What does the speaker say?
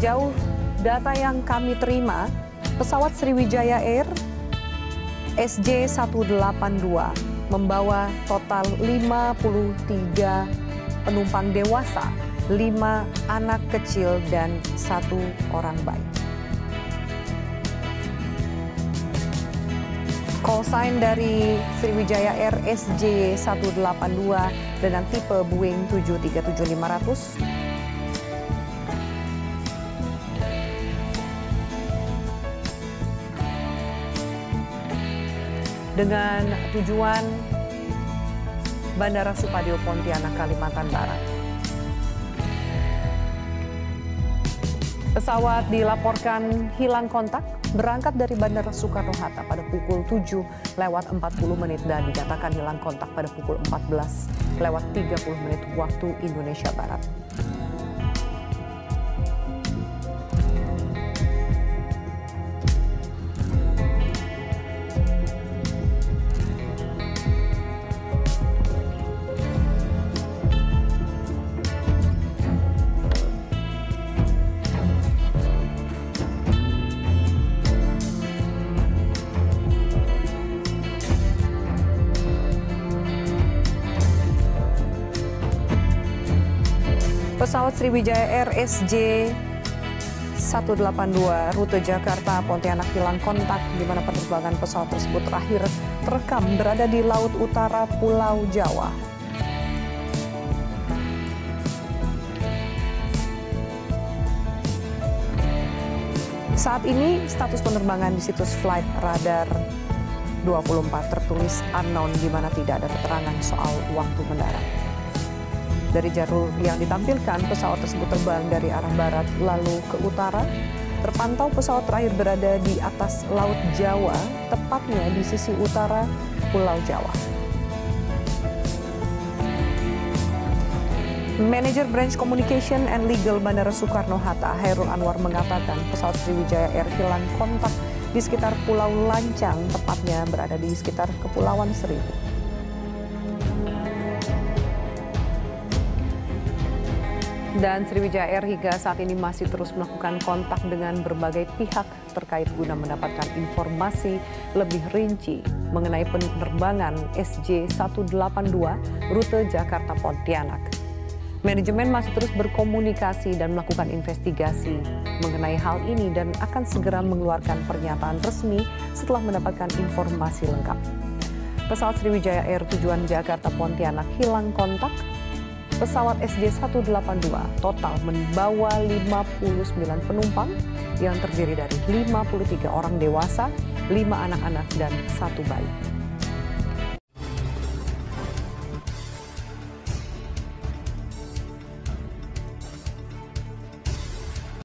Sejauh data yang kami terima, pesawat Sriwijaya Air SJ182 membawa total 53 penumpang dewasa, 5 anak kecil dan satu orang bayi. Call sign dari Sriwijaya Air SJ182 dengan tipe Boeing 737-500 dengan tujuan Bandara Supadio Pontianak, Kalimantan Barat. Pesawat dilaporkan hilang kontak berangkat dari Bandara Soekarno-Hatta pada pukul 7 lewat 40 menit dan dinyatakan hilang kontak pada pukul 14 lewat 30 menit waktu Indonesia Barat. Pesawat Sriwijaya Air SJ 182 rute Jakarta Pontianak hilang kontak di mana penerbangan pesawat tersebut terakhir terekam berada di laut utara Pulau Jawa. Saat ini status penerbangan di situs Flight Radar 24 tertulis unknown di mana tidak ada keterangan soal waktu mendarat. Dari jalur yang ditampilkan, pesawat tersebut terbang dari arah barat lalu ke utara. Terpantau pesawat terakhir berada di atas Laut Jawa, tepatnya di sisi utara Pulau Jawa. Manager Branch Communication and Legal Bandara Soekarno-Hatta, Hairul Anwar mengatakan pesawat Sriwijaya Air hilang kontak di sekitar Pulau Lancang, tepatnya berada di sekitar Kepulauan Seribu. Dan Sriwijaya Air hingga saat ini masih terus melakukan kontak dengan berbagai pihak terkait guna mendapatkan informasi lebih rinci mengenai penerbangan SJ182 rute Jakarta Pontianak. Manajemen masih terus berkomunikasi dan melakukan investigasi mengenai hal ini dan akan segera mengeluarkan pernyataan resmi setelah mendapatkan informasi lengkap. Pesawat Sriwijaya Air tujuan Jakarta Pontianak hilang kontak. Pesawat SJ182 total membawa 59 penumpang yang terdiri dari 53 orang dewasa, 5 anak-anak, dan satu bayi.